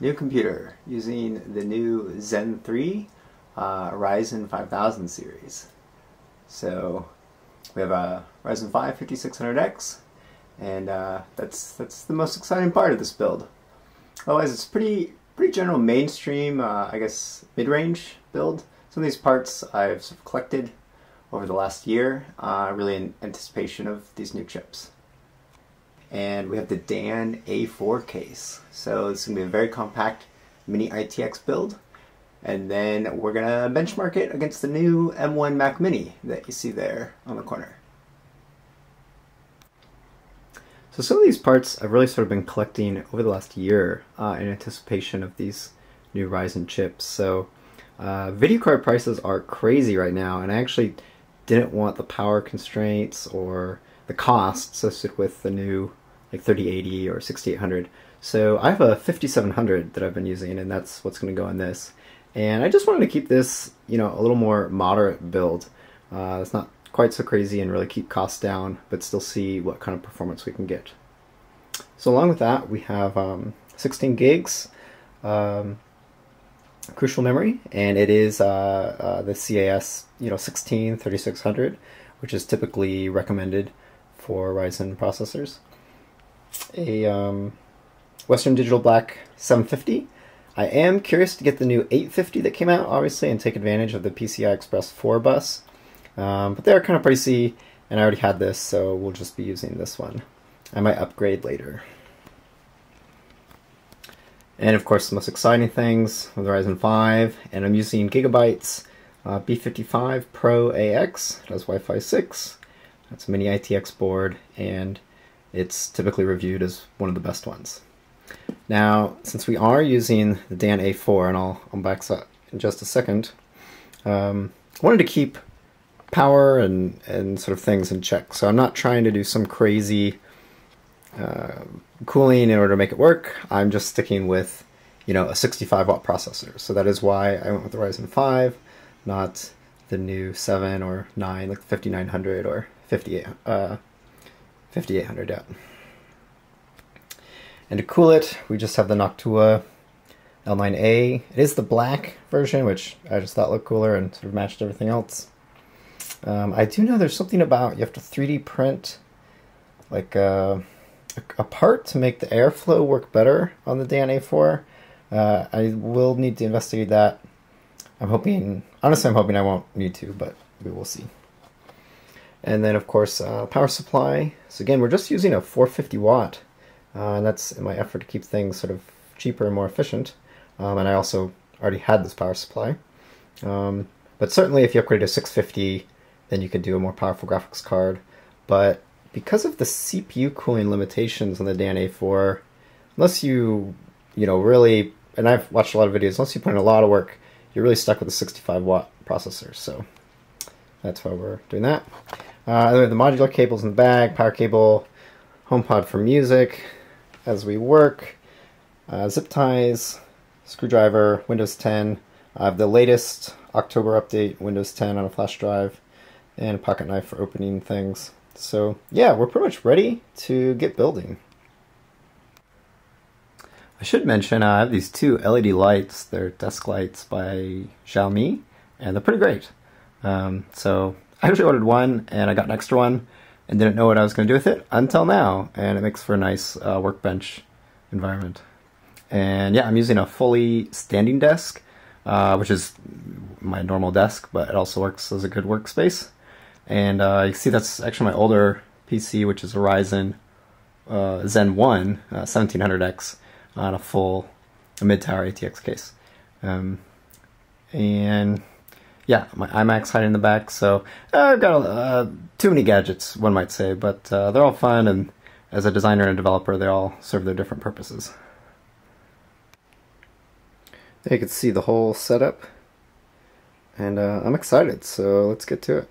new computer using the new Zen 3 uh, Ryzen 5000 series. So we have a Ryzen 5 5600X and uh, that's that's the most exciting part of this build. Otherwise it's pretty pretty general mainstream, uh, I guess mid-range build. Some of these parts I've sort of collected over the last year, uh, really in anticipation of these new chips and we have the Dan A4 case. So it's going to be a very compact mini ITX build. And then we're going to benchmark it against the new M1 Mac Mini that you see there on the corner. So some of these parts I've really sort of been collecting over the last year uh, in anticipation of these new Ryzen chips. So uh, video card prices are crazy right now, and I actually didn't want the power constraints or the costs associated with the new like 3080 or 6800. So I have a 5700 that I've been using and that's what's going to go in this. And I just wanted to keep this, you know, a little more moderate build. Uh, it's not quite so crazy and really keep costs down, but still see what kind of performance we can get. So along with that, we have um, 16 gigs um, Crucial memory, and it is uh, uh, the CAS, you know, 16 3600, which is typically recommended for Ryzen processors a um, Western Digital Black 750. I am curious to get the new 850 that came out, obviously, and take advantage of the PCI Express 4 bus. Um, but they're kind of pricey, and I already had this, so we'll just be using this one. I might upgrade later. And of course, the most exciting things with Ryzen 5, and I'm using Gigabyte's uh, B550 Pro AX. It has Wi-Fi 6. That's a mini ITX board, and it's typically reviewed as one of the best ones. Now, since we are using the Dan A4, and I'll, back that in just a second, um, I wanted to keep power and, and sort of things in check. So I'm not trying to do some crazy uh, cooling in order to make it work. I'm just sticking with, you know, a 65 watt processor. So that is why I went with the Ryzen 5, not the new 7 or 9, like the 5900 or 58, uh, 5800 out. And to cool it, we just have the Noctua L9A. It is the black version, which I just thought looked cooler and sort of matched everything else. Um, I do know there's something about you have to 3D print like uh, a, part to make the airflow work better on the Dan A4. Uh, I will need to investigate that. I'm hoping, honestly, I'm hoping I won't need to, but we will see. And then of course uh, power supply. So again, we're just using a 450 watt, uh, and that's in my effort to keep things sort of cheaper and more efficient. Um, and I also already had this power supply. Um, but certainly if you upgrade to 650, then you can do a more powerful graphics card. But because of the CPU cooling limitations on the Dan A4, unless you, you know, really, and I've watched a lot of videos, unless you put in a lot of work, you're really stuck with a 65 watt processor. So that's why we're doing that. Uh, the modular cables in the bag, power cable, HomePod for music as we work, uh, zip ties, screwdriver, Windows 10. I have the latest October update, Windows 10 on a flash drive, and a pocket knife for opening things. So yeah, we're pretty much ready to get building. I should mention uh, I have these two LED lights. They're desk lights by Xiaomi, and they're pretty great. Um, so I actually ordered one and I got an extra one and didn't know what I was going to do with it until now. And it makes for a nice uh, workbench environment. And yeah, I'm using a fully standing desk, uh, which is my normal desk, but it also works as a good workspace. And uh, you see that's actually my older PC, which is a Ryzen uh, Zen 1 1700X uh, on a full mid-tower ATX case. Um, and yeah, my iMac's hiding in the back, so uh, I've got uh, too many gadgets, one might say, but uh, they're all fun, and as a designer and developer, they all serve their different purposes. You can see the whole setup, and uh, I'm excited, so let's get to it.